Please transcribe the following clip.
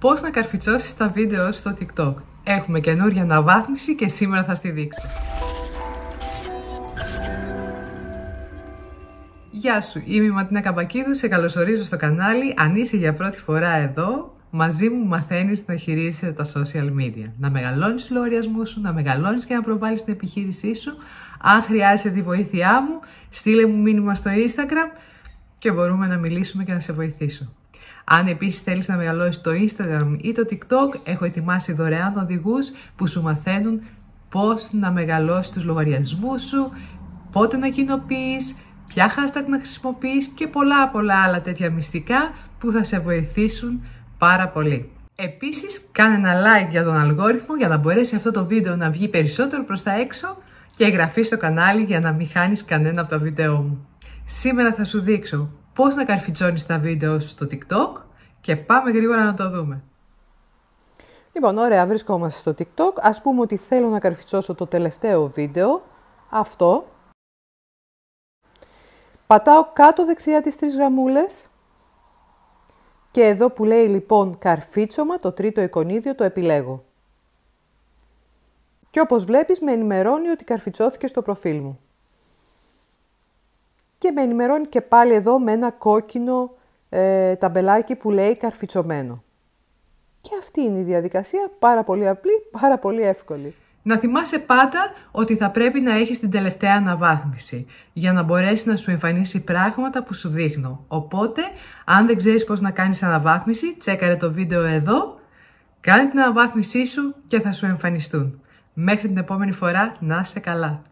πώς να καρφιτσώσεις τα βίντεο στο TikTok. Έχουμε καινούρια αναβάθμιση και σήμερα θα στη δείξω. Γεια σου, είμαι η Ματίνα Καμπακίδου, σε καλωσορίζω στο κανάλι. Αν είσαι για πρώτη φορά εδώ, μαζί μου μαθαίνεις να χειρίζεσαι τα social media. Να μεγαλώνεις τους λογαριασμούς σου, να μεγαλώνεις και να προβάλλεις την επιχείρησή σου. Αν χρειάζεται τη βοήθειά μου, στείλε μου μήνυμα στο Instagram και μπορούμε να μιλήσουμε και να σε βοηθήσω. Αν επίσης θέλεις να μεγαλώσεις το Instagram ή το TikTok, έχω ετοιμάσει δωρεάν οδηγούς που σου μαθαίνουν πώς να μεγαλώσεις τους λογαριασμούς σου, πότε να κοινοποιείς, ποια hashtag να χρησιμοποιείς και πολλά πολλά άλλα τέτοια μυστικά που θα σε βοηθήσουν πάρα πολύ. Επίσης, κάνε ένα like για τον αλγόριθμο για να μπορέσει αυτό το βίντεο να βγει περισσότερο προς τα έξω και εγγραφή στο κανάλι για να μην χάνεις κανένα από τα βίντεό μου. Σήμερα θα σου δείξω πώς να καρφιτσώνεις τα βίντεο στο TikTok και πάμε γρήγορα να το δούμε. Λοιπόν, ωραία, βρισκόμαστε στο TikTok. Ας πούμε ότι θέλω να καρφιτσώσω το τελευταίο βίντεο, αυτό. Πατάω κάτω δεξιά τις τρεις γραμμούλες και εδώ που λέει λοιπόν καρφίτσωμα, το τρίτο εικονίδιο το επιλέγω. Και όπως βλέπεις με ενημερώνει ότι καρφιτσώθηκε στο προφίλ μου και με ενημερώνει και πάλι εδώ με ένα κόκκινο ε, ταμπελάκι που λέει καρφιτσωμένο. Και αυτή είναι η διαδικασία, πάρα πολύ απλή, πάρα πολύ εύκολη. Να θυμάσαι πάντα ότι θα πρέπει να έχεις την τελευταία αναβάθμιση για να μπορέσει να σου εμφανίσει πράγματα που σου δείχνω. Οπότε, αν δεν ξέρεις πώς να κάνεις αναβάθμιση, τσέκαρε το βίντεο εδώ, κάνε την αναβάθμισή σου και θα σου εμφανιστούν. Μέχρι την επόμενη φορά, να είσαι καλά.